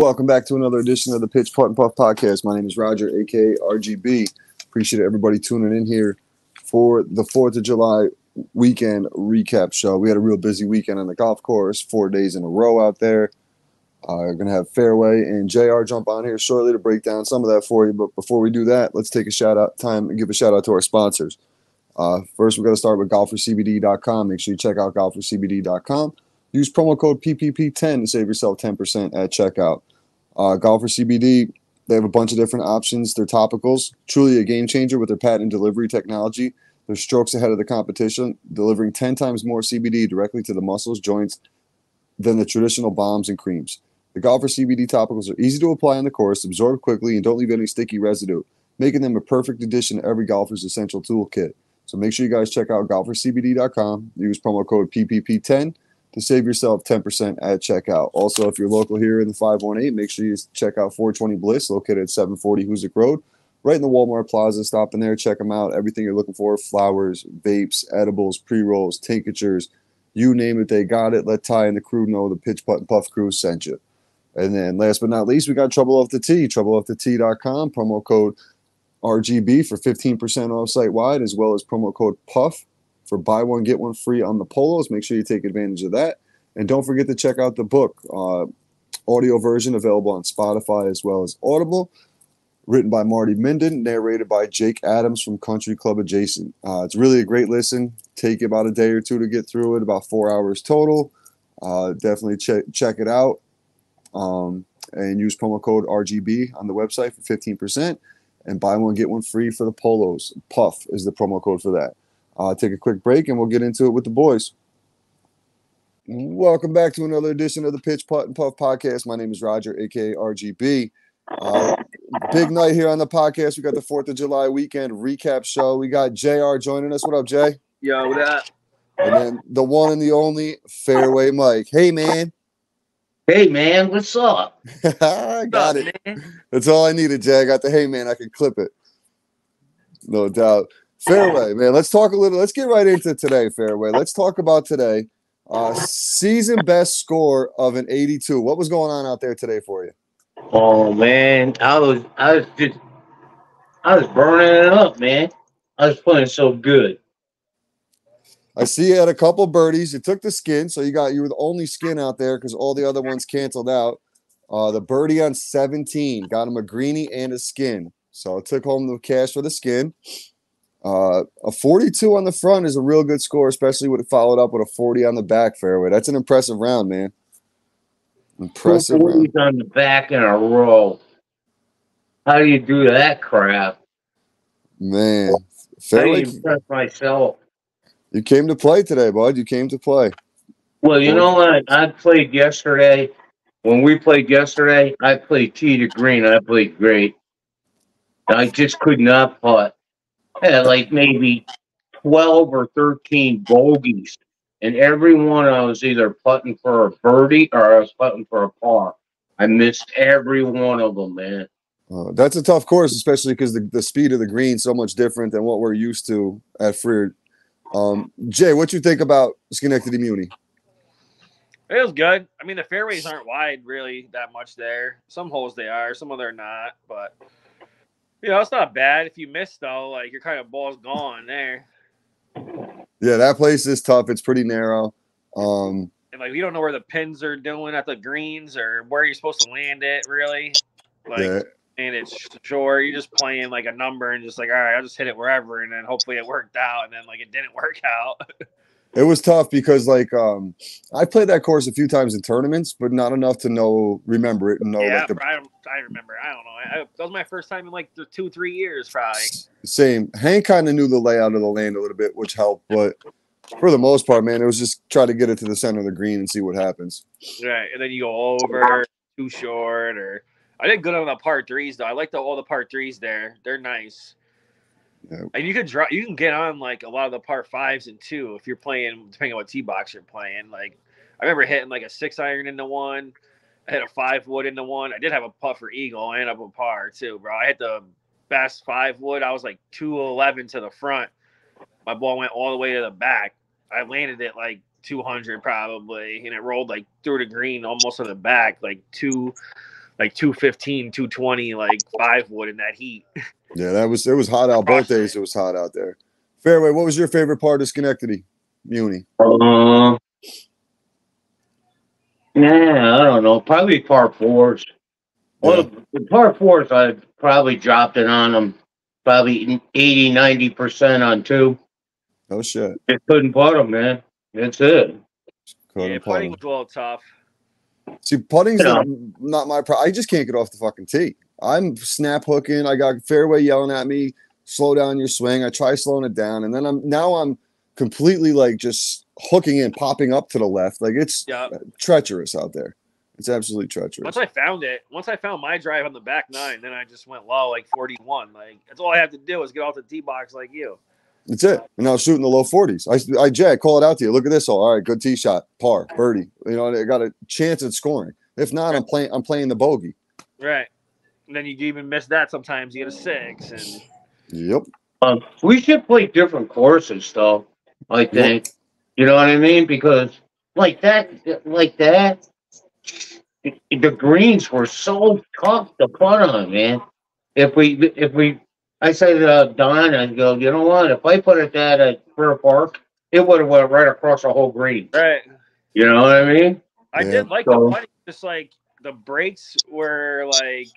Welcome back to another edition of the Pitch Putt and Puff podcast. My name is Roger, aka RGB. Appreciate everybody tuning in here for the 4th of July weekend recap show. We had a real busy weekend on the golf course, four days in a row out there. Uh, going to have Fairway and JR jump on here shortly to break down some of that for you. But before we do that, let's take a shout out time and give a shout out to our sponsors. Uh, first, we're going to start with golfercbd.com. Make sure you check out golfercbd.com. Use promo code PPP10 to save yourself 10% at checkout. Uh, Golfer CBD, they have a bunch of different options. They're topicals, truly a game changer with their patent delivery technology. They're strokes ahead of the competition, delivering 10 times more CBD directly to the muscles, joints than the traditional balms and creams. The Golfer CBD topicals are easy to apply on the course, absorb quickly, and don't leave any sticky residue, making them a perfect addition to every golfer's essential toolkit. So make sure you guys check out golfercbd.com. Use promo code PPP10 to save yourself 10% at checkout. Also, if you're local here in the 518, make sure you check out 420 Bliss, located at 740 Hoosick Road, right in the Walmart Plaza. Stop in there, check them out. Everything you're looking for flowers, vapes, edibles, pre rolls, tinctures, you name it, they got it. Let Ty and the crew know the Pitch Putt and Puff crew sent you. And then last but not least, we got Trouble Off the Tee, troubleofftheT.com, promo code RGB for 15% off site wide, as well as promo code PUFF for buy one, get one free on the polos. Make sure you take advantage of that. And don't forget to check out the book, uh, audio version available on Spotify as well as Audible, written by Marty Minden, narrated by Jake Adams from Country Club Adjacent. Uh, it's really a great listen. Take about a day or two to get through it, about four hours total. Uh, definitely check check it out. Um, and use promo code RGB on the website for 15%. And buy one, get one free for the polos. Puff is the promo code for that. Uh, take a quick break and we'll get into it with the boys. Welcome back to another edition of the Pitch Putt and Puff podcast. My name is Roger, aka RGB. Uh, big night here on the podcast. We got the Fourth of July weekend recap show. We got Jr. joining us. What up, Jay? Yo, what up? And then the one and the only Fairway Mike. Hey, man. Hey, man, what's up? I got up, it. man? That's all I needed, Jay. I got the hey, man. I can clip it. No doubt. Fairway, man. Let's talk a little. Let's get right into today, Fairway. Let's talk about today. Uh, season best score of an 82. What was going on out there today for you? Oh man, I was I was just I was burning it up, man. I was playing so good. I see you had a couple birdies. You took the skin, so you got you were the only skin out there because all the other ones canceled out. Uh, the birdie on 17 got him a greenie and a skin, so I took home the cash for the skin. Uh, a 42 on the front is a real good score, especially with it followed up with a 40 on the back fairway. That's an impressive round, man. Impressive round. on the back in a row. How do you do that crap? Man, I fairway, didn't impress myself. you came to play today, bud. You came to play. Well, you know what? I played yesterday. When we played yesterday, I played tee to green. I played great. I just could not putt. I had like maybe 12 or 13 bogeys. And every one I was either putting for a birdie or I was putting for a par. I missed every one of them, man. Uh, that's a tough course, especially because the, the speed of the green is so much different than what we're used to at Frear. Um, Jay, what you think about Schenectady Muni? It was good. I mean, the fairways aren't wide really that much there. Some holes they are, some of them are not. But you know, it's not bad. If you miss though, like your kind of ball's gone there, Yeah, that place is tough. It's pretty narrow. Um, and like you don't know where the pins are doing at the greens or where you're supposed to land it. Really, like yeah, and it's sure You're just playing like a number and just like, all right, I'll just hit it wherever, and then hopefully it worked out, and then like it didn't work out. it was tough because like um, I played that course a few times in tournaments, but not enough to know remember it and know yeah, like the I, I remember. I don't know. I, that was my first time in like the two, three years, probably. same. Hank kind of knew the layout of the land a little bit, which helped, but for the most part, man, it was just try to get it to the center of the green and see what happens. Right, and then you go over too short, or I did good on the part threes though. I like the all the part threes there. They're nice. And you could draw. You can get on like a lot of the part fives and two if you're playing, depending on what tee box you're playing. Like I remember hitting like a six iron into one. I hit a five wood into one. I did have a puffer eagle and up a par too, bro. I hit the best five wood. I was like two eleven to the front. My ball went all the way to the back. I landed it like 200 probably, and it rolled like through the green almost to the back, like two like 215, 220, like five wood in that heat. Yeah, that was it was hot out both days. It was hot out there. Fairway, what was your favorite part of Schenectady, Muni? Uh, nah, I don't know. Probably par fours. Well, the par fours, I probably dropped it on them. Probably 80, 90 percent on two. Oh shit. Just couldn't putt them, man. That's it. Couldn't yeah, putt putting 'em. was a little tough. See, putting's Yeah. not, not my problem. I just can't get off the fucking tee. I'm snap hooking. I got fairway yelling at me, slow down your swing. I try slowing it down, and then I'm now I'm completely like just hooking in, popping up to the left. Like it's Yeah. treacherous out there. It's absolutely treacherous. Once I found it, once I found my drive on the back nine, then I just went low, like 41. Like that's all I have to do is get off the tee box like you. That's it. And I was shooting the low 40s. I, I Jack, call it out to you. Look at this all. All right, good tee shot, par, birdie. You know, I got a chance at scoring. If not, I'm playing. I'm playing the bogey. Right. And then you even miss that sometimes. You get a six, and Yep. Um, we should play different courses, though. I think. You know what I mean? Because like that, like that, the greens were so tough to putt on, man. If we, if we, I say to uh, Don, I go, you know what? If I put it that uh, at Fair Park, it would have went right across the whole green. right. You know what I mean? I Yeah. did like So- the putting, just like the breaks were like.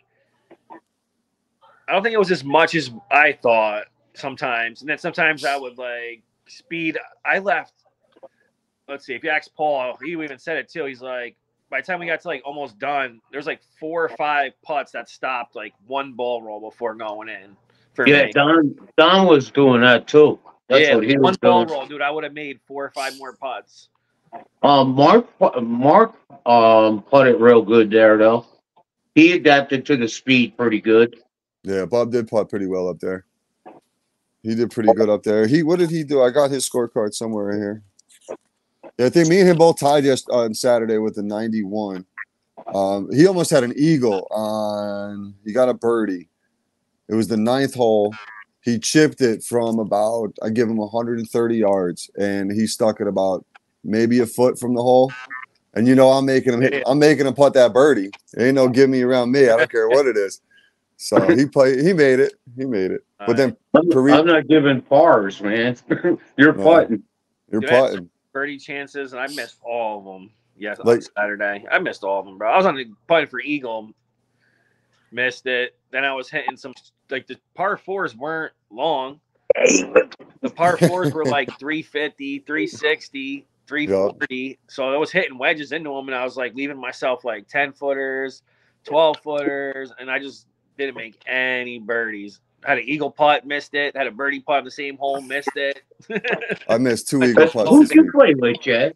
I don't think it was as much as I thought sometimes, and then sometimes I would like speed. I left. Let's see. If you ask Paul, he even said it too. He's like, by the time we got to like almost done, there's like four or five putts that stopped like one ball roll before going in. For Yeah, me. Don, Don was doing that too. That's yeah, what he one was ball doing. roll, dude. I would have made four or five more putts. Um, Mark, Mark, um, put it real good there though. He adapted to the speed pretty good. Yeah, Bob did putt pretty well up there. He did pretty good up there. He what did he do? I got his scorecard somewhere right here. Yeah, I think me and him both tied just on Saturday with a 91. Um, he almost had an eagle on. He got a birdie. It was the ninth hole. He chipped it from about. I give him 130 yards, and he stuck it about maybe a foot from the hole. And you know, I'm making him. Hit, I'm making him putt that birdie. Ain't no give me around me. I don't care what it is. So he played. He made it. He made it. But then I'm, Kareem- I'm not giving pars, man. You're No. putting. you're Dude, I putting. birdie chances, and I missed all of them. Yes, Like- Saturday, I missed all of them, bro. I was on the putting for eagle, missed it. Then I was hitting some like the par fours weren't long. The par fours were like 350, 360, 340. So I was hitting wedges into them, and I was like leaving myself like 10 footers, 12 footers, and I just didn't make any birdies. Had an eagle putt, missed it. Had a birdie putt in the same hole, missed it. I missed two eagle putts. Who did you play with, Chad?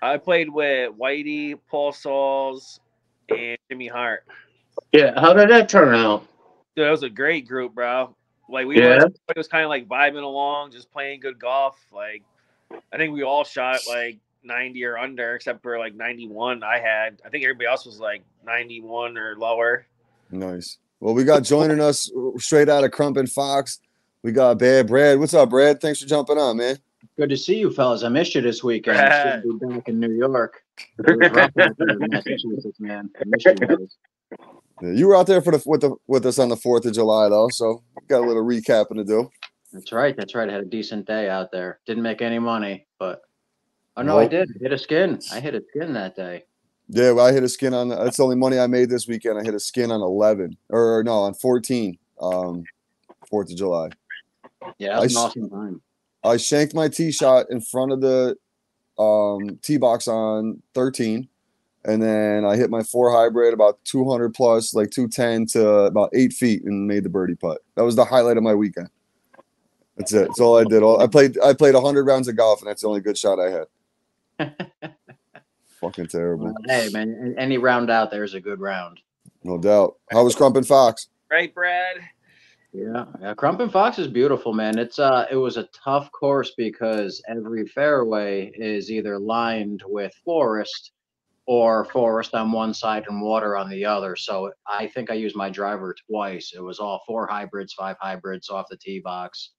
I played with Whitey, Paul Sauls, and Jimmy Hart. Yeah, how did that turn out? Dude, that was a great group, bro. Like we Yeah. were, it was kind of like vibing along, just playing good golf. Like I think we all shot like 90 or under, except for like 91. I had. I think everybody else was like 91 or lower. Nice. Well, we got joining us straight out of Crumpin-Fox. We got Bad Brad. What's up, Brad? Thanks for jumping on, man. Good to see you, fellas. I missed you this weekend. Brad. Should be back in New York. It was rough out there in Massachusetts, man. I missed you guys. Yeah, you were out there for the with the with us on the Fourth of July, though, so got a little recapping to do. That's right. That's right. I had a decent day out there. Didn't make any money, but oh no, I Nope. did. Hit a skin. I hit a skin that day. Yeah, well, I hit a skin on. That's the only money I made this weekend. I hit a skin on eleven, or no, on fourteen. Um, Fourth of July. Yeah, that was I an awesome time. I shanked my tee shot in front of the um, tee box on 13. And then I hit my four hybrid about 200 plus, like 210 to about eight feet and made the birdie putt. That was the highlight of my weekend. That's it. That's all I did. All I played, I played 100 rounds of golf, and that's the only good shot I had. Fucking terrible, Well, hey, man, any round out there is a good round. no doubt. How was Crumpin-Fox? Right, Brad? Yeah, yeah. Crumpin-Fox is beautiful, man. It's uh, it was a tough course because every fairway is either lined with forest or forest on one side and water on the other. So I think I used my driver twice. It was all four hybrids, five hybrids off the tee box.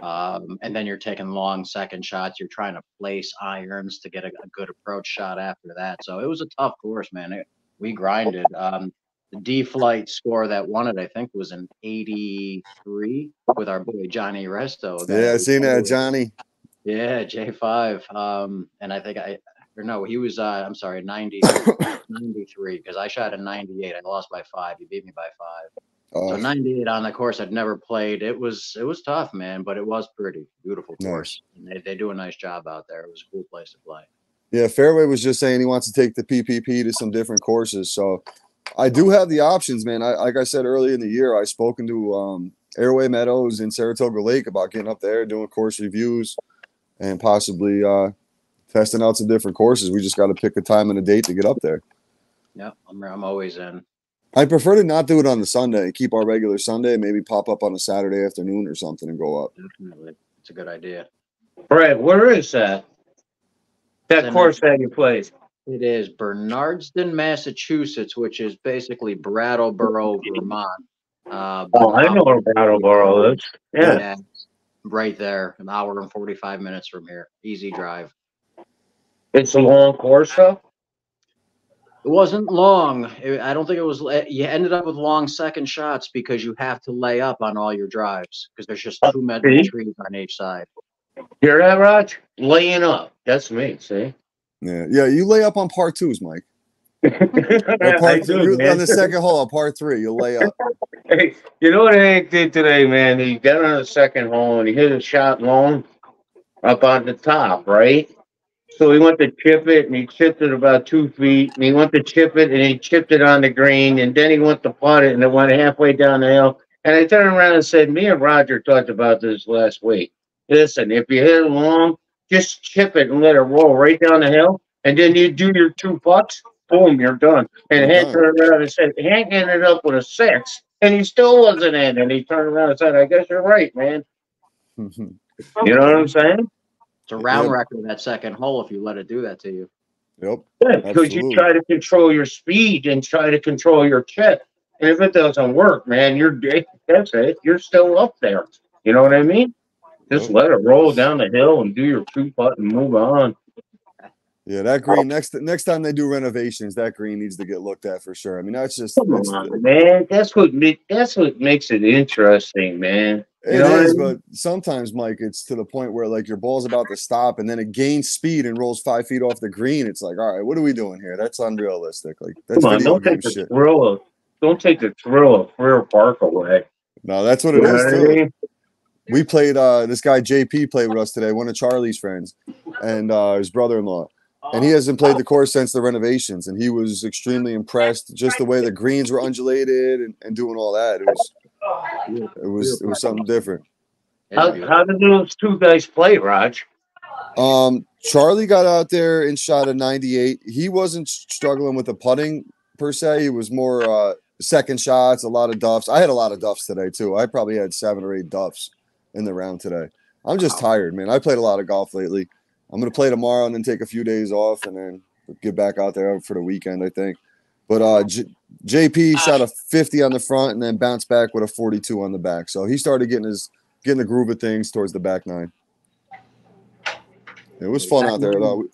Um, and then you're taking long second shots. You're trying to place irons to get a, a good approach shot after that. So it was a tough course, man. It, we grinded. Um, the D flight score that won it, I think, was an 83 with our boy Johnny Resto. Yeah, I seen that. Johnny. Yeah, J5. Um, and I think I, or no, he was, uh, I'm sorry, 90, 93, because I shot a 98. I lost by five. He beat me by five. So Oh, 98 on the course I'd never played. It was, it was tough, man, but it was pretty beautiful Nice. course. And they, they do a nice job out there. It was a cool place to play. yeah. Fairway was just saying he wants to take the PPP to some different courses. So I do have the options, man. I, like I said earlier in the year, I spoken to um, Airway Meadows in Saratoga Lake about getting up there, doing course reviews, and possibly uh, testing out some different courses. We just got to pick a time and a date to get up there. Yeah, I'm, I'm always in. I prefer to not do it on the Sunday. Keep our regular Sunday. Maybe pop up on a Saturday afternoon or something and go up. Definitely. It's a good idea. Brad, where is that? That Then- course that you played. It is Bernardston, Massachusetts, which is basically Brattleboro, Vermont. Uh, Oh, I know where Brattleboro is. Yeah. Yeah, right there, an hour and 45 minutes from here. Easy drive. It's a long course though. It wasn't long. It- I don't think it was. eh, You ended up with long second shots because you have to lay up on all your drives because there's just too many See? trees on each side. Hear that, Raj? Laying up. That's me, see? Yeah, yeah. You lay up on part twos, Mike. Or I part do, on the second hole, on part three, you lay up. Hey, you know what Hank did today, man? He got on the second hole and he hit a shot long up on the top, right? So he went to chip it and he chipped it about two feet and he went to chip it and he chipped it on the green and then he went to putt it and it went halfway down the hill. And I turned around and said, Me and Roger talked about this last week. Listen, if you hit it long, just chip it and let it roll right down the hill. And then you do your two putts, boom, you're done. And Hank done. turned around and said, Hank ended up with a six, and he still wasn't in. And he turned around and said, I guess you're right, man. You know what I'm saying? It's a round Yeah. record that second hole if you let it do that to you. yep. Yeah, because you try to control your speed and try to control your chip. And if it doesn't work, man, you're that's it. You're still up there. You know what I mean? Just Yep. let it roll down the hill and do your two putt and move on. Yeah, that green oh. next next time they do renovations, that green needs to get looked at for sure. I mean, that's just Come it's- on, man. That's what that's what makes it interesting, man. It You know what I mean? but sometimes, Mike, it's to the point where like your ball's about to stop and then it gains speed and rolls five feet off the green. It's like, all right, what are we doing here? That's unrealistic. Like that's Come on, don't game take the shit. thrill of don't take the thrill of Frear Park away. No, that's what You it know is what I mean? We played uh this guy JP played with us today, one of Charlie's friends, and uh his brother-in-law. And he hasn't played the course since the renovations, and he was extremely impressed. Just the way the greens were undulated and, and doing all that. It was it was it was something different. How, how did those two guys play, Raj? Um, Charlie got out there and shot a 98. He wasn't struggling with the putting per se. He was more uh, second shots, a lot of duffs. I had a lot of duffs today too. I probably had seven or eight duffs in the round today. I'm just tired, man. I played a lot of golf lately. I'm gonna play tomorrow and then take a few days off and then get back out there for the weekend. I think. But uh, J- JP shot a 50 on the front and then bounced back with a 42 on the back. So he started getting his getting the groove of things towards the back nine. It was fun out there though.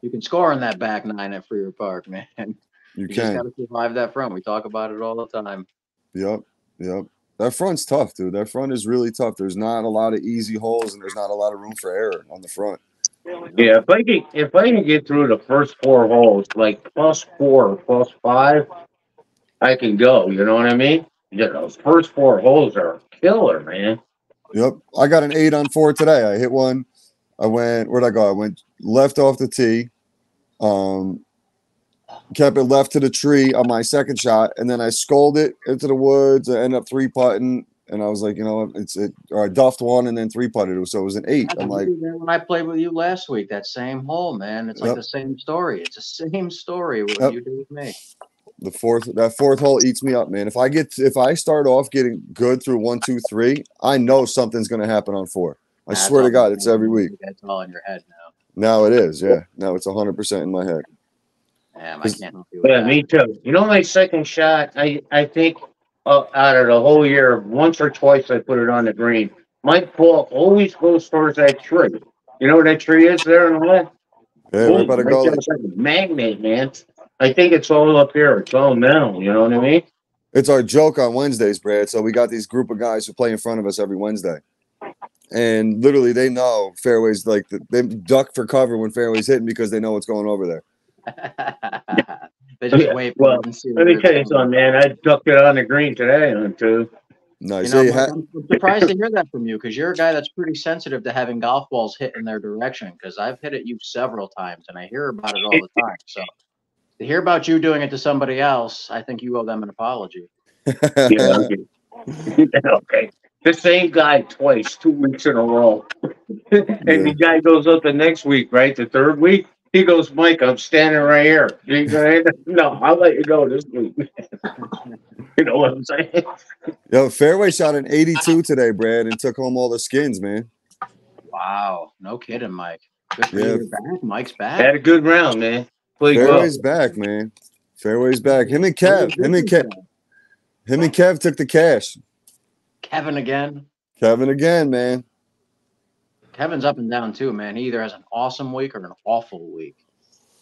You can score in that back nine at Frear Park, man. You You just gotta survive that front. We talk about it all the time. Yep. Yep. That front's tough, dude. That front is really tough. There's not a lot of easy holes and there's not a lot of room for error on the front. Yeah, if I can if I can get through the first four holes, like plus four or plus five, I can go. You know what I mean? Yeah, those first four holes are killer, man. Yep. I got an eight on four today. I hit one. I went, where'd I go? I went left off the tee. Um, kept it left to the tree on my second shot, and then I sculled it into the woods. I ended up three putting, and I was like, you know, it's it. Or I duffed one and then three putted, so it was an eight. I'm like, when I played with you last week, that same hole, man. It's like Yep. the same story. It's the same story what Yep. you do with me. the fourth that fourth hole eats me up, man. If I get if I start off getting good through one, two, three, I know something's gonna happen on four. I That's swear to God, it's every week. That's all in your head now. Now it is, yeah. Now it's hundred percent in my head. Damn, I can't help you Yeah, that. me too. You know, my second shot, I I think uh, out of the whole year, once or twice I put it on the green. My ball always goes towards that tree. You know where that tree is there in the left? Yeah, the right there, like a magnet, man. I think it's all up here. It's all mental. You know what I mean? It's our joke on Wednesdays, Brad. So we got these group of guys who play in front of us every Wednesday, and literally they know fairways like they duck for cover when fairways hitting because they know what's going over there. they just wait. Well, let me tell you something, man. I ducked it on the green today on two. Nice. You know, Hey, Mike, ha- I'm surprised to hear that from you because you're a guy that's pretty sensitive to having golf balls hit in their direction. Because I've hit at you several times and I hear about it all the time. So to hear about you doing it to somebody else, I think you owe them an apology. Yeah. okay. The same guy twice, two weeks in a row. and the guy goes up the next week, right? The third week. He goes, Mike, I'm standing right here. You go, No, I'll let you go this week. you know what I'm saying? Yo, fairway shot an 82 today, Brad, and took home all the skins, man. Wow, no kidding, Mike. Good for Yeah. back. Mike's back. Had a good round, man. Played well. Fairway's back, man. Fairway's back. Him and Kev. Him and Kev. Him and Kev took the cash. Kevin again. Kevin again, man. Kevin's up and down too, man. He either has an awesome week or an awful week.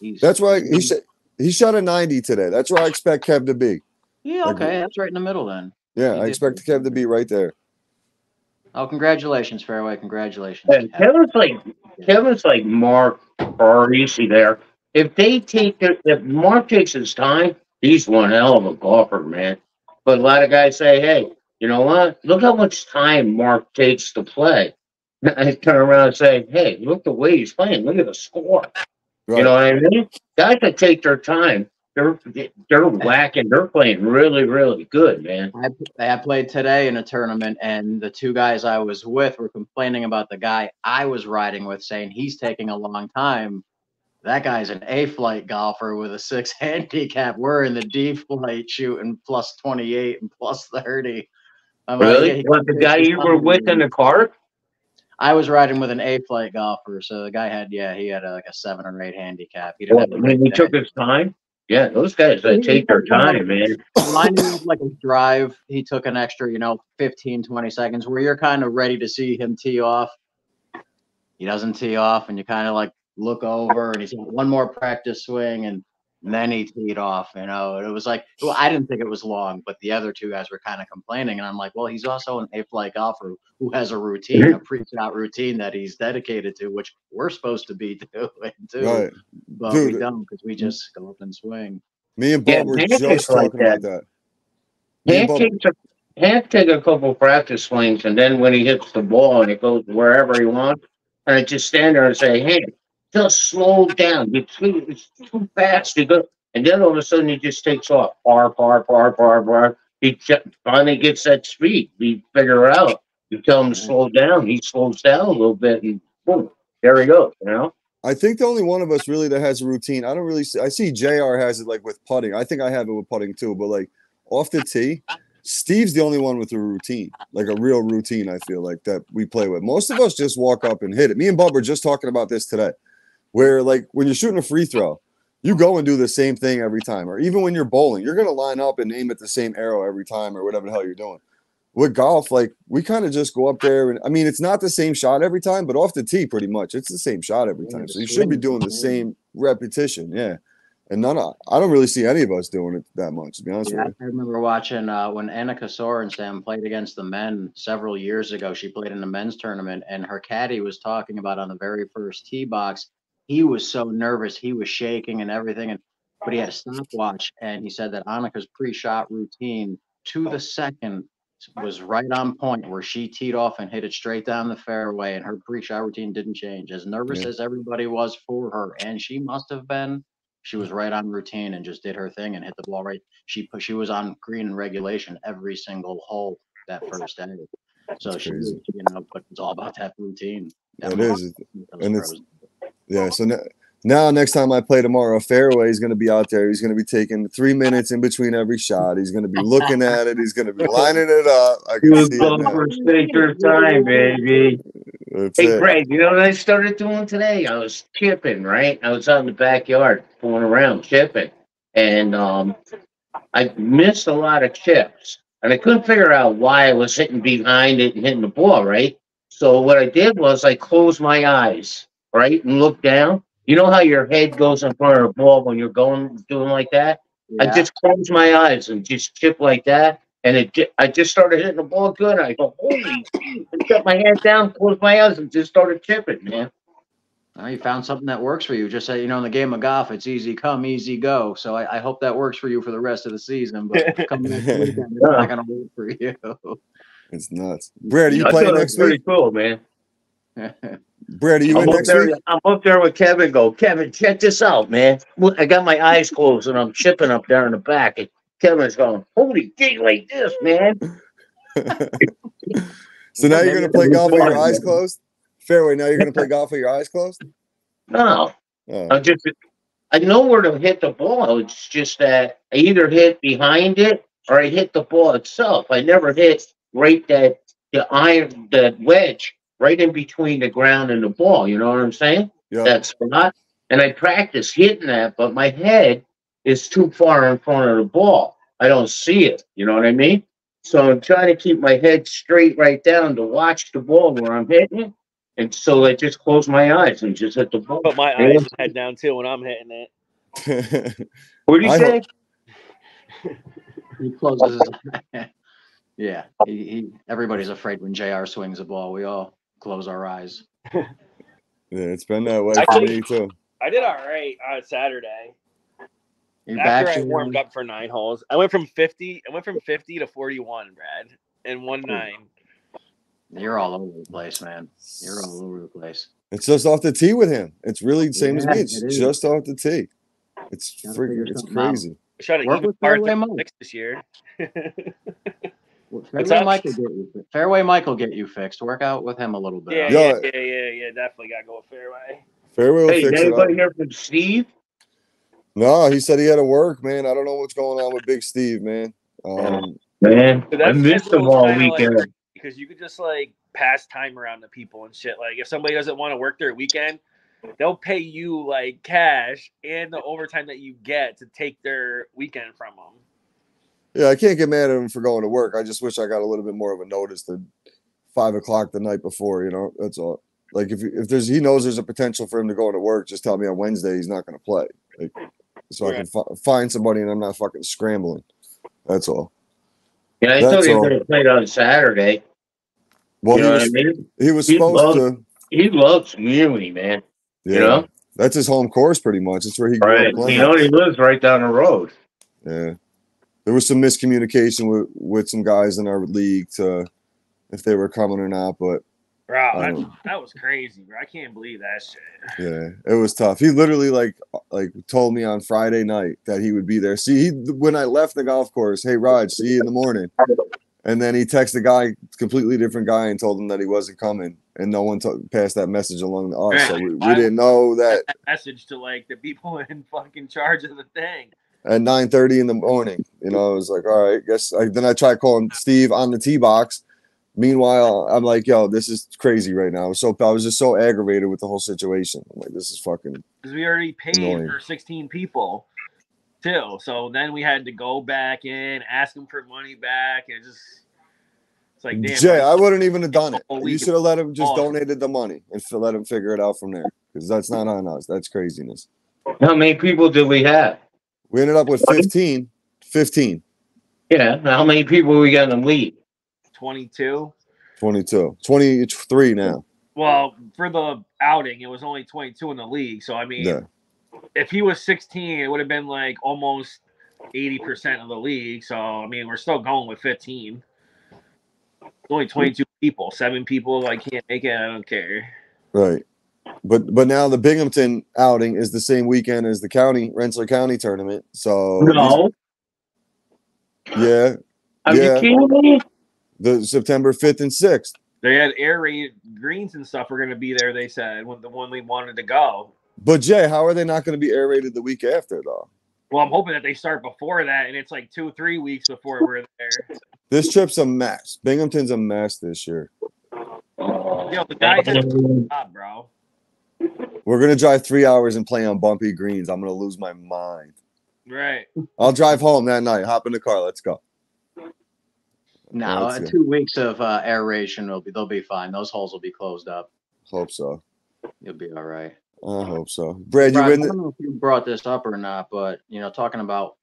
He's That's why he sh- he shot a 90 today. That's where I expect Kev to be. Yeah, okay, that's right in the middle then. Yeah, He I expect good. Kev to be right there. Oh, congratulations, Fairway. Congratulations. And Kevin's like Kevin's like Mark Parisi there. If they take their, if Mark takes his time, he's one hell of a golfer, man. But a lot of guys say, hey, you know what? Look how much time Mark takes to play. I turn around and say, hey, look the way he's playing. Look at the score. Right. You know what I mean? Guys that take their time, they're they're whacking. They're playing really, really good, man. I, I played today in a tournament, and the two guys I was with were complaining about the guy I was riding with, saying he's taking a long time. That guy's an A flight golfer with a six handicap. We're in the D flight shooting plus 28 and plus 30. I'm like, Really? yeah, he What the guy you were with in the car? I was riding with an A flight golfer, so the guy had yeah, he had a, like a seven or eight handicap. He didn't Well, have I a mean, he took his time. Yeah, those guys that take their time, man. lining up like a drive, he took an extra, you know, 15, 20 seconds where you're kind of ready to see him tee off. He doesn't tee off, and you kind of like look over, and he's got one more practice swing, and then he teed off. You know, and it was like, well, I didn't think it was long, but the other two guys were kind of complaining, and I'm like, well, he's also an A flight golfer who has a routine, a mm-hmm. pre-shot routine that he's dedicated to, which we're supposed to be doing too, Right. but we don't because we mm-hmm. just go up and swing. Me and Yeah, Bob were Hank just is like talking about that. Me and Hank Bob- takes a Hank take a couple practice swings, and then when he hits the ball and it goes wherever he wants, and I just stand there and say, "Hank, just slow down. You're too, it's too fast." You go, and then all of a sudden he just takes off, par, par, par, par, par. He finally gets that speed. We figure it out. You tell him to slow down. He slows down a little bit, and boom, there he goes. You know. I think the only one of us really that has a routine. I don't really see. I see Jr. has it like with putting. I think I have it with putting too. But like off the tee, Steve's the only one with a routine, like a real routine. I feel like that we play with. Most of us just walk up and hit it. Me and Bob were just talking about this today, where like when you're shooting a free throw, you go and do the same thing every time, or even when you're bowling, you're gonna line up and aim at the same arrow every time, or whatever the hell you're doing. With golf, like we kind of just go up there and I mean it's not the same shot every time, but off the tee, pretty much it's the same shot every time. So you should be doing the same repetition, yeah. And none of I don't really see any of us doing it that much, to be honest Yeah, with I remember watching uh, when Annika Sorenstam played against the men several years ago. She played in the men's tournament, and her caddy was talking about on the very first tee box. He was so nervous, he was shaking and everything, and but he had a stopwatch, and he said that Annika's pre-shot routine to the second was right on point, where she teed off and hit it straight down the fairway, and her pre-shot routine didn't change. As nervous Yeah. as everybody was for her, and she must have been. She was right on routine and just did her thing and hit the ball right she put, she was on green and regulation every single hole that first day. So That's she, crazy. you know, but it's all about that routine. That It is. those and it's- pros. Yeah. So now, now next time I play tomorrow, Fairway is gonna be out there. He's gonna be taking three minutes in between every shot. He's gonna be looking at it. He's gonna be lining it up. I can see it now. golfers take your time, baby. That's Hey, it. Greg, you know what I started doing today? I was chipping, right? I was out in the backyard fooling around chipping. And um, I missed a lot of chips. And I couldn't figure out why I was hitting behind it and hitting the ball, right? So what I did was I closed my eyes, right? And look down. You know how your head goes in front of the ball when you're going doing like that? I just close my eyes and just chip like that. And it, ju- I just started hitting the ball good. I go, holy, shit," and shut my head down, closed my eyes, and just started chipping, man. Well, you found something that works for you. Just say, you know, in the game of golf, it's easy come, easy go. So I, I hope that works for you for the rest of the season. But come next weekend, it's not going to work for you. It's nuts. Brad, are you I playing it next was pretty cool, man. Brad, are you I'm in up, next there, week? I'm up there with Kevin. Go, Kevin, check this out, man. Look, I got my eyes closed and I'm chipping up there in the back. And Kevin's going, holy gig like this, man. So now you're gonna play golf with your eyes closed? Fairway, now you're gonna play golf with your eyes closed? No, Oh. I just, I know where to hit the ball. It's just that I either hit behind it or I hit the ball itself. I never hit right that the iron, that wedge right in between the ground and the ball. You know what I'm saying? Yeah. That spot. And I practice hitting that, but my head is too far in front of the ball. I don't see it. You know what I mean? So I'm trying to keep my head straight right down to watch the ball where I'm hitting it. And so I just close my eyes and just hit the ball. Put my eyes and head down too when I'm hitting it. What do you I say? he closes his Yeah. He, he, everybody's afraid when JR swings the ball. We all close our eyes. yeah, it's been that way I for think- me too. I did all right on Saturday. Your After back I should- warmed up for nine holes, I went from fifty. I went from fifty to forty-one, Brad, in one hmm. nine. You're all over the place, man. You're all over the place. It's just off the tee with him. It's really the same as me. It's it is. just off the tee. It's freaking it's something out. crazy. I shot an Work even with par fairway six this year. Well, What's Fairway that? Mike will get you. fi- Fairway Mike will get you fixed. Work out with him a little bit. yeah, Yo. yeah, yeah, yeah, yeah. Definitely got to go with fairway. Fairway will Hey, fix it anybody hear from Steve? No, he said he had to work, man. I don't know what's going on with Big Steve, man. Um, Man, I missed him all kinda like- weekend. because you could just like pass time around to people and shit. Like if somebody doesn't want to work their weekend, they'll pay you like cash and the overtime that you get to take their weekend from them. Yeah, I can't get mad at him for going to work. I just wish I got a little bit more of a notice than five o'clock the night before. You know, that's all. Like if if there's he knows there's a potential for him to go into work, just tell me on Wednesday he's not going to play, like, so I can fi- find somebody and I'm not fucking scrambling. That's all. Yeah, I That's thought he all. could have played on Saturday. Well, you know he what I was mean? he was He supposed loved- to. He loves Muni, man. Yeah, You know? that's his home course pretty much. It's where he grew Right. up playing. You know, he lives right down the road. Yeah. There was some miscommunication with, with some guys in our league to if they were coming or not, but Bro, that, um, that was crazy, bro. I can't believe that shit. yeah, it was tough. He literally like like told me on Friday night that he would be there. See, he when I left the golf course, hey Raj, see you in the morning. And then he texted a guy, completely different guy, and told him that he wasn't coming, and no one t- passed that message along to us. So we, we didn't know that That message to like the people in fucking charge of the thing. At 9:30 in the morning. You know, I was like, all right, guess. I, then I tried calling Steve on the tee box. Meanwhile, I'm like, yo, this is crazy right now. I was so I was just so aggravated with the whole situation. I'm like, this is fucking because we already paid Annoying. for 16 people too. So then we had to go back in, ask them for money back, and just it's like damn. Jay. I wouldn't even have done it. You should have let him just donated the money and f- let him figure it out from there because that's not on us. That's craziness. How many people did we have? We ended up with 15. 15. Yeah. How many people we got in the league? 22. 22. 23 now. Well, for the outing, it was only 22 in the league. So I mean, Yeah. if he was 16, it would have been like almost 80% of the league. So I mean, we're still going with 15. It's only 22 people, seven people. I can't make it. I don't care. Right. But but now the Binghamton outing is the same weekend as the county Rensselaer County tournament. So No. yeah, Are Yeah. you kidding me? the September 5th and 6th. They had aerated greens and stuff were going to be there. They said when the one we wanted to go. But Jay, how are they not going to be air aerated the week after though? Well, I'm hoping that they start before that, and it's like two, three weeks before we're there. This trip's a mess. Binghamton's a mess this year. Yo, the guy had a job, bro. We're gonna drive three hours and play on bumpy greens. I'm gonna lose my mind. Right. I'll drive home that night. Hop in the car. Let's go. No, uh, two weeks of uh, aeration will be they'll be fine. Those holes will be closed up. Hope so. You'll be all right. I hope so. Brad, you Brad, I don't know if you brought this up or not, but you know, talking about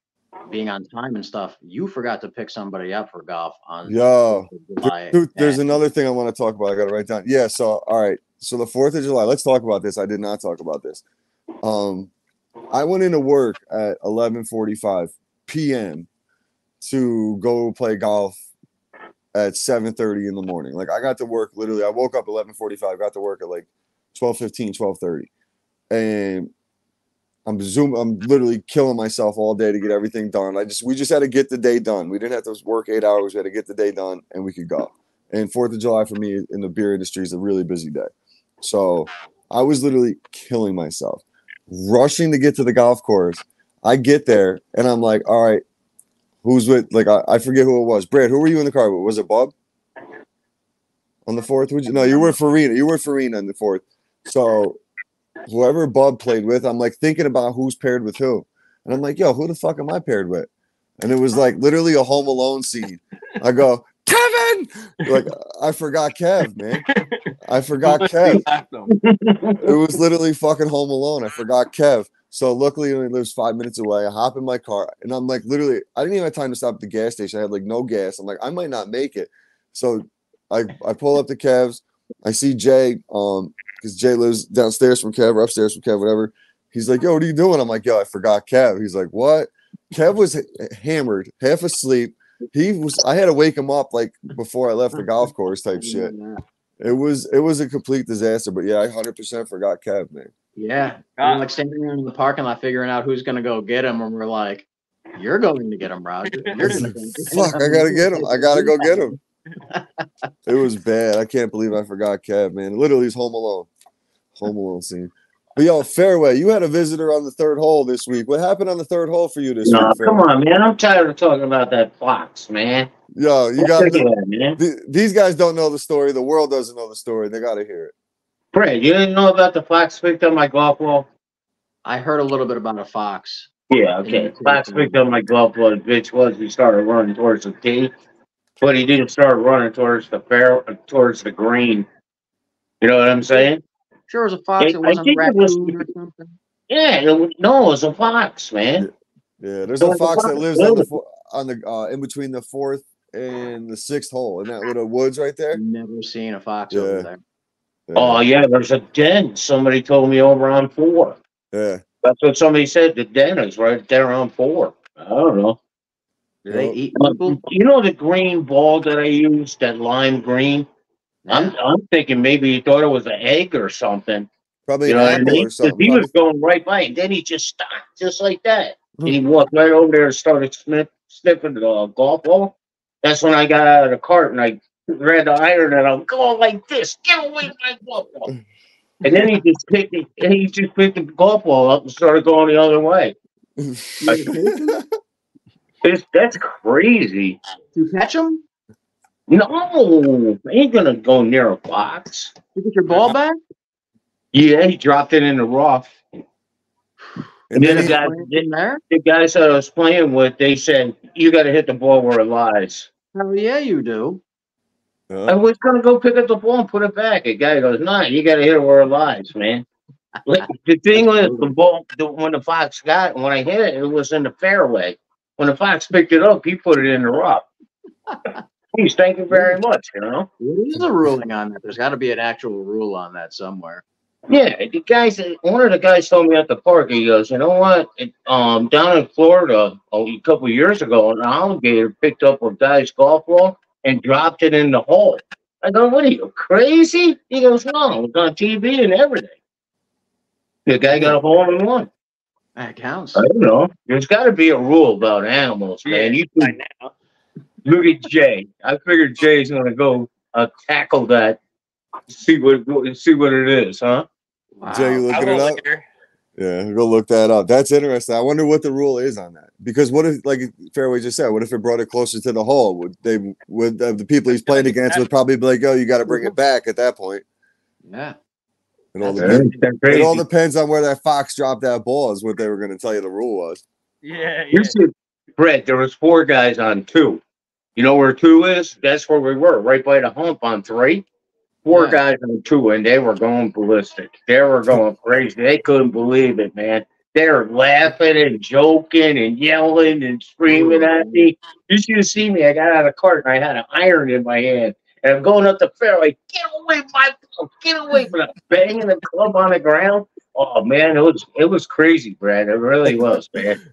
being on time and stuff, you forgot to pick somebody up for golf on Yo, July, Dude, there's and another thing I want to talk about. I got to write down. Yeah. So, all right. So the Fourth of July. Let's talk about this. I did not talk about this. Um, I went into work at 11:45 p.m. to go play golf at 7:30 in the morning. Like I got to work literally. I woke up 11:45. Got to work at like 12:15, 12:30, and I'm zoom. I'm literally killing myself all day to get everything done. I just we just had to get the day done. We didn't have to work eight hours. We had to get the day done, and we could go. And Fourth of July for me in the beer industry is a really busy day. So I was literally killing myself, rushing to get to the golf course. I get there and I'm like, all right, who's with? Like I, I forget who it was. Brad, who were you in the car with? Was it Bob? On the fourth? Would you, no, you were Farina. You were Farina on the fourth. So whoever Bob played with, I'm like thinking about who's paired with who. And I'm like, yo, who the fuck am I paired with? And it was like literally a home alone scene. I go, Kevin! Like I forgot Kev, man. I forgot Kev. It was literally fucking home alone. I forgot Kev. So luckily he only lives five minutes away. I hop in my car and I'm like literally I didn't even have time to stop at the gas station. I had like no gas. I'm like, I might not make it. So I I pull up to Kev's. I see Jay, um, because Jay lives downstairs from Kev or upstairs from Kev, whatever. He's like, yo, what are you doing? I'm like, yo, I forgot Kev. He's like, what? Kev was hammered, half asleep. He was I had to wake him up like before I left the golf course type shit. It was it was a complete disaster, but yeah, I hundred percent forgot Kev, man. Yeah. Ah. I'm like standing around in the parking lot figuring out who's gonna go get him, and we're like, You're going to get him, Roger. You're gonna go get Fuck, I gotta get him. I gotta go get him. It was bad. I can't believe I forgot Kev, man. Literally, he's home alone. Home alone scene. But yo, fairway, you had a visitor on the third hole this week. What happened on the third hole for you this No, week? come on, man. I'm tired of talking about that fox, man. Yo, you got Look at man. th- these guys don't know the story. The world doesn't know the story. They got to hear it. Fred, you didn't know about the fox picked up my golf ball? I heard a little bit about a fox. Yeah, okay. Fox picked up my golf ball. The bitch was he started running towards the tee, but he didn't start running towards the fair, uh, towards the green. You know what I'm saying? Sure, it was a fox. I- It wasn't a think it was- or something. Yeah, it was, no, it was a fox, man. Yeah, there's a like the fox that lives on the on the uh, in between the fourth and the sixth hole in that little woods right there. Never seen a fox Yeah. over there. Oh yeah, there's a den. Somebody told me over on four. yeah. That's what somebody said. The den is right there on four. I don't know. Do they eat Uh, people? You know the green ball that I used, that lime green. I'm I'm thinking maybe he thought it was an egg or something. Probably You an know what I mean? or 'Cause something. he Probably- was going right by, and then he just stopped, just like that. And he walked right over there and started sniff, sniffing the uh, golf ball. That's when I got out of the cart and I grabbed the iron and I'm going like this. Get away from my golf ball. And then he just picked it, and he just picked the golf ball up and started going the other way. It's, that's crazy. To catch him? No, I ain't gonna go near a fox. You get your ball back? Yeah, he dropped it in the rough. and And then then the guy, In there? the guys that I was playing with, they said, you gotta hit the ball where it lies. Hell yeah, you do. I was gonna go pick up the ball and put it back. The guy goes, "No, you gotta hit it where it lies, man." Like, the thing was, the ball, the, when the fox got it, when I hit it, it was in the fairway. When the fox picked it up, he put it in the rough. Please, thank you very much. You know. What is the ruling on that? There's got to be an actual rule on that somewhere. Yeah, the guys. One of the guys told me at the park. He goes, "You know what? It, um, down in Florida, a couple of years ago, an alligator picked up a guy's golf ball and dropped it in the hole." I go, "What are you crazy?" He goes, "No, it's on TV and everything." The guy got a hole in one. That counts. I don't know. There's got to be a rule about animals, man. You I can know. Look at Jay. I figured Jay's gonna go uh, tackle that. See what see what it is, huh? Wow. Jay, you looking it up? later. Yeah, go look that up. That's interesting. I wonder what the rule is on that. Because what if, like Fairway just said, what if it brought it closer to the hole? Would they would uh, the people he's playing against would probably be like, "Oh, you got to bring it back at that point." Yeah. It all, That's depends, it all depends on where that fox dropped that ball. Is what they were going to tell you the rule was. Yeah, yeah. You see, Brett, there was four guys on two. You know where two is? That's where we were, right by the hump on three. four Yeah. guys on two, and they were going ballistic. They were going crazy. They couldn't believe it, man. They were laughing and joking and yelling and screaming at me. You should have seen me. I got out of the cart and I had an iron in my hand. And I'm going up the fairway. Get away my. Get away from. Banging the club on the ground. Oh man, it was it was crazy, Brad. It really was, man.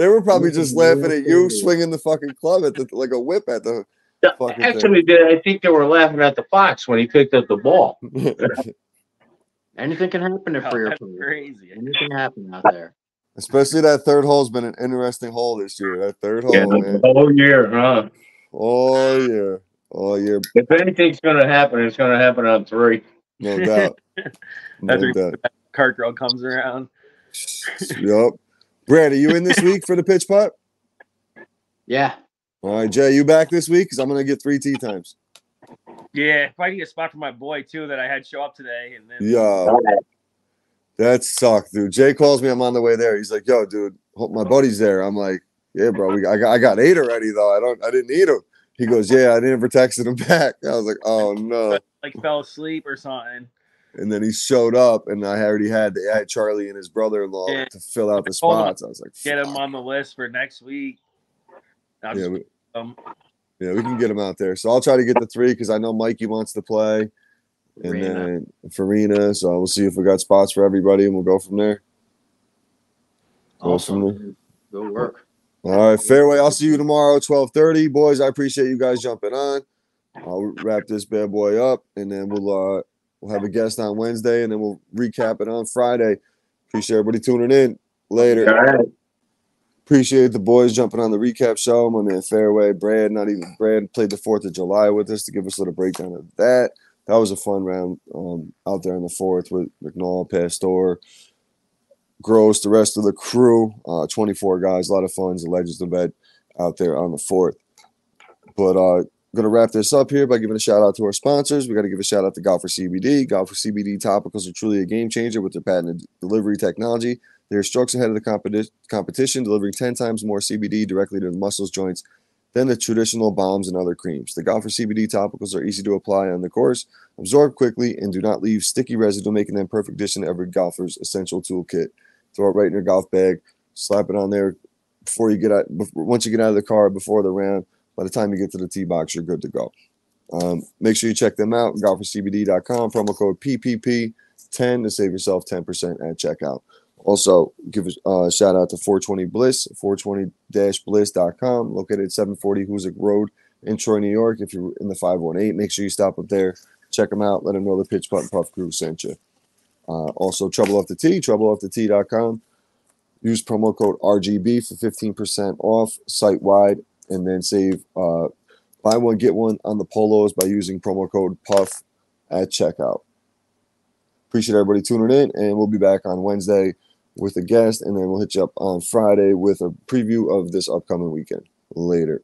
They were probably just laughing at you swinging the fucking club at the like a whip at the. The- Fucking Actually, they- I think they were laughing at the fox when he picked up the ball. Anything can happen if Oh, you're that's crazy. Anything happen out there. Especially that third hole's been an interesting hole this year. That third hole, Yeah, man. the whole year, huh? Oh yeah, oh yeah, If anything's gonna happen, it's gonna happen on three. no doubt, no That's doubt. Cart girl comes around. Yup. Brad, are you in this week for the pitch putt? Yeah. All right, Jay, you back this week? Because I'm gonna get three tee times. Yeah, if I can get a spot for my boy too that I had show up today, and then Yeah, that sucked, dude. Jay calls me. I'm on the way there. He's like, "Yo, dude, hope my buddy's there." I'm like, "Yeah, bro. We, I got I got eight already though. I don't I didn't need him." He goes, "Yeah, I didn't never texted him back." I was like, "Oh no." like fell asleep or something. And then he showed up, and I already had I had Charlie and his brother-in-law Yeah. to fill out the told him spots. I was like, Get him on the list for next week. I'll Yeah, we, um, yeah, we can get him out there. So I'll try to get the three because I know Mikey wants to play, and Arena. then Farina. So we'll see if we got spots for everybody, and we'll go from there. Go from there. Awesome. Good work. All right, fairway. I'll see you tomorrow, twelve thirty, boys. I appreciate you guys jumping on. I'll wrap this bad boy up, and then we'll uh we'll have a guest on Wednesday, and then we'll recap it on Friday. Appreciate everybody tuning in. Later. All right. Appreciate the boys jumping on the recap show. My man Fairway, Brad, not even Brad, played the Fourth of July with us to give us a little breakdown of that. That was a fun round um, out there on the fourth with McNall, Pastor, Gross, the rest of the crew. Uh, 24 guys, a lot of fun. The Legends of Bed out there on the fourth. But uh gonna wrap this up here by giving a shout out to our sponsors. We got to give a shout out to Golfer CBD. Golfer CBD topicals are truly a game changer with their patented delivery technology. They're strokes ahead of the competi- competition, delivering 10 times more CBD directly to the muscles, joints than the traditional balms and other creams. The Golfer CBD topicals are easy to apply on the course, absorb quickly, and do not leave sticky residue, making them perfect addition to every golfer's essential toolkit. Throw it right in your golf bag, slap it on there before you get out. Once you get out of the car, before the round, by the time you get to the tee box, you're good to go. Um, make sure you check them out, golfercbd.com, promo code PPP10 to save yourself 10% at checkout. Also, give a uh, shout out to 420 Bliss, 420-bliss.com, located at 740 Hoosick Road in Troy, New York. If you're in the 518, make sure you stop up there, check them out, let them know the Pitch Putt Puff crew sent you. Uh, also, Trouble Off the Tee, troubleoffthetee.com. Use promo code RGB for 15% off site wide, and then save uh, buy one, get one on the polos by using promo code PUFF at checkout. Appreciate everybody tuning in, and we'll be back on Wednesday with a guest, and then we'll hit you up on Friday with a preview of this upcoming weekend. Later.